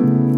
thank you.